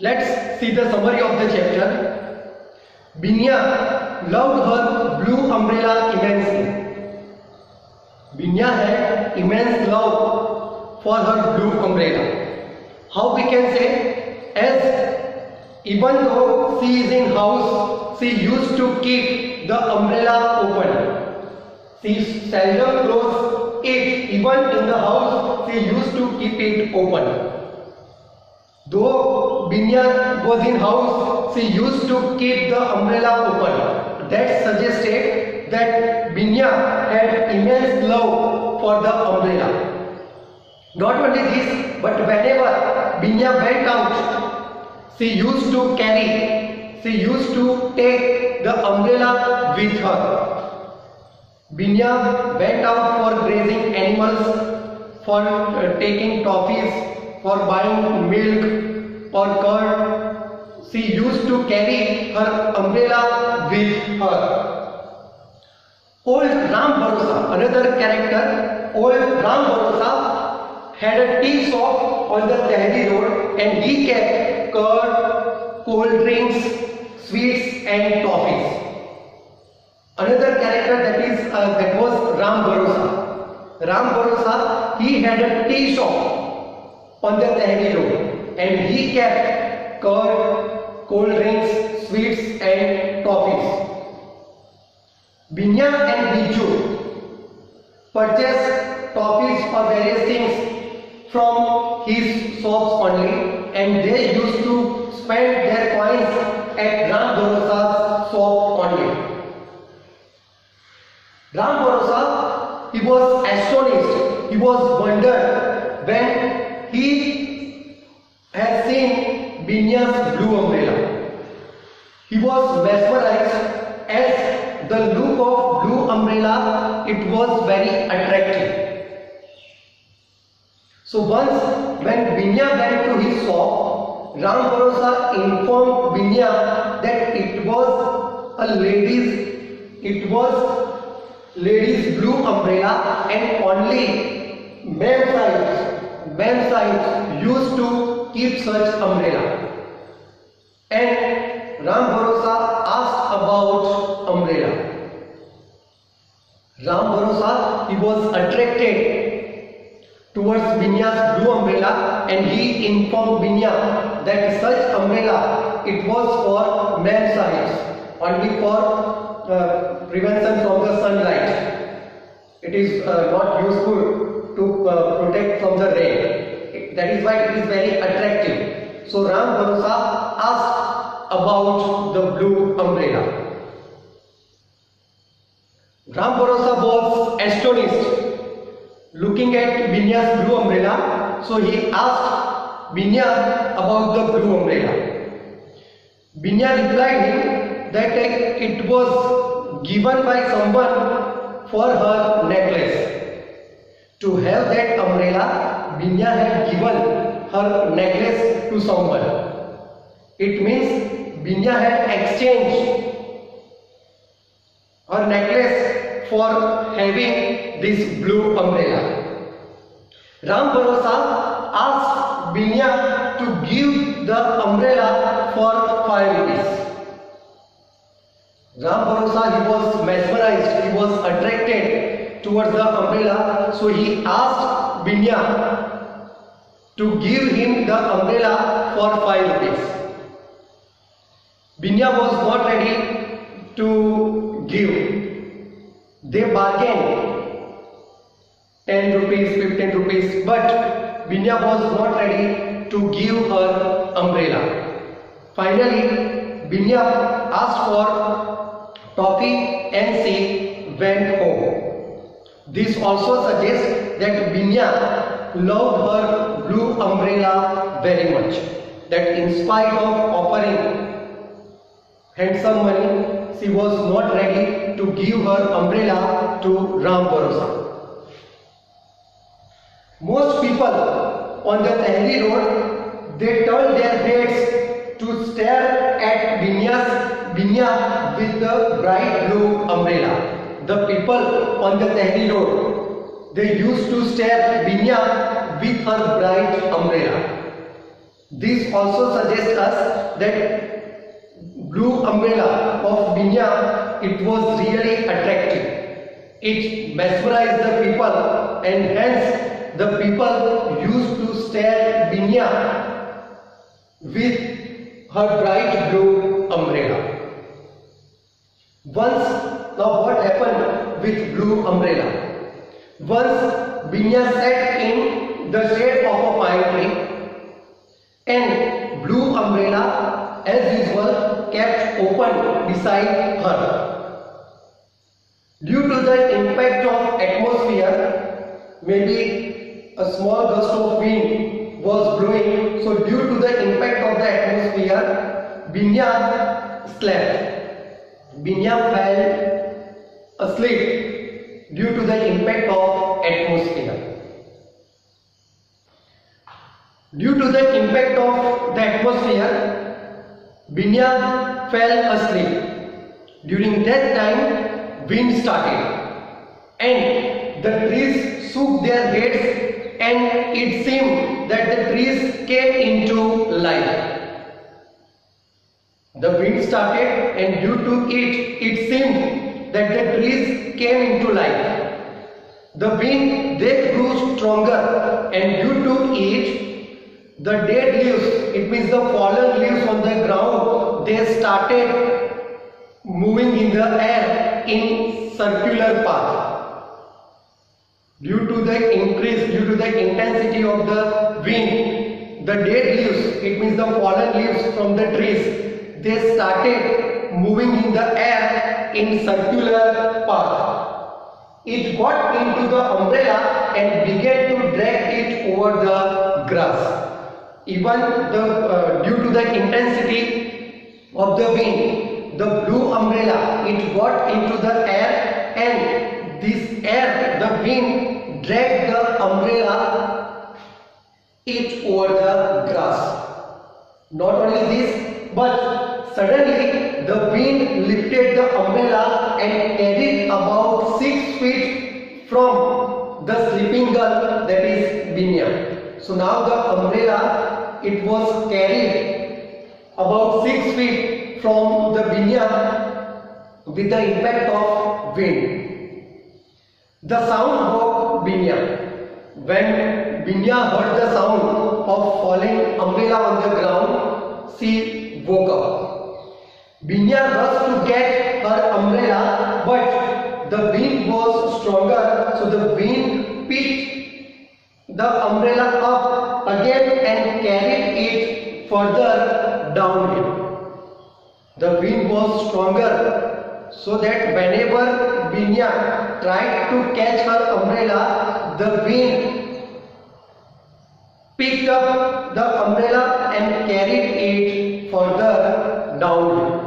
Let's see the summary of the chapter. Binya loved her blue umbrella immensely. Binya had immense love for her blue umbrella. How we can say? As even though she is in house, she used to keep the umbrella open. She seldom closed it. Even in the house, she used to keep it open. Though Binya was in house, she used to keep the umbrella open. That suggested that Binya had immense love for the umbrella. Not only this, but whenever Binya went out, she used to carry, she used to take the umbrella with her. Binya went out for grazing animals, for uh, taking toffees, for buying milk or curd. She used to carry her umbrella with her. Old Ram Bharosa, another character, old Ram Bharosa had a tea shop on the Tehri road and he kept curd, cold drinks, sweets and toffees. Another character that is uh, that was Ram Bharosa. Ram Bharosa, he had a tea shop on the Tehri road and he kept curd, cold drinks, sweets and toffees. Binya and Biju purchased toffees or various things from his shops only and they used to was mesmerized as the look of blue umbrella, it was very attractive. So once when Binya went to his shop, Ram Bharosa informed Binya that it was a lady's, it was ladies blue umbrella and only men sides, men sides used to keep such umbrella. And Ram Bharosa asked about umbrella. Ram Bharosa, he was attracted towards Binya's blue umbrella and he informed Binya that such umbrella, it was for memsahibs, only for uh, prevention from the sunlight. It is uh, not useful to uh, protect from the rain. That is why it is very attractive. So Ram Bharosa asked about the blue umbrella. Ram Bharosa was astonished looking at Binya's blue umbrella. So he asked Binya about the blue umbrella. Binya replied him that it was given by someone for her necklace. To have that umbrella, Binya had given her necklace to someone. It means Binya had exchanged her necklace for having this blue umbrella. Ram Bharosa asked Binya to give the umbrella for 5 rupees. Ram Bharosa, he was mesmerized, he was attracted towards the umbrella, so he asked Binya to give him the umbrella for 5 rupees. Binya was not ready to give. They bargained 10 rupees, 15 rupees, but Binya was not ready to give her umbrella. Finally, Binya asked for toffee and she went home. This also suggests that Binya loved her blue umbrella very much. That in spite of offering handsome money, she was not ready to give her umbrella to Ram Bharosa. Most people on the Tehri road, they turn their heads to stare at Binya's, Binya with the bright blue umbrella. The people on the Tehri road, they used to stare at with her bright umbrella. This also suggests us that blue umbrella of Binya it was really attractive. It mesmerized the people and hence the people used to stare Binya with her bright blue umbrella. Once, now what happened with blue umbrella? Once Binya sat in the shade of a pine tree and blue umbrella as usual kept open beside her. Due to the impact of atmosphere, maybe a small gust of wind was blowing. So due to the impact of the atmosphere, Binya slept. Binya fell asleep due to the impact of atmosphere. Due to the impact of the atmosphere, Binya fell asleep. During that time, wind started and the trees shook their heads and it seemed that the trees came into life. The wind started and due to it, it seemed that the trees came into life. The wind they grew stronger and due to it the dead leaves, it means the fallen they started moving in the air in circular path. Due to the increase, due to the intensity of the wind, the dead leaves, it means the fallen leaves from the trees, they started moving in the air in circular path. It got into the umbrella and began to drag it over the grass even the uh, due to the intensity of the wind the blue umbrella it got into the air and this air the wind dragged the umbrella it over the grass not only this but suddenly the wind lifted the umbrella and carried about 6 feet from the sleeping girl that is Binya. So now the umbrella, it was carried about 6 feet from the binya with the impact of wind. The sound of binya. When binya heard the sound of falling umbrella on the ground, she woke up. Binya rushed to get her umbrella but the wind was stronger so the wind picked the umbrella up again and carried it further downhill. The wind was stronger so that whenever Binya tried to catch her umbrella, the wind picked up the umbrella and carried it further downhill.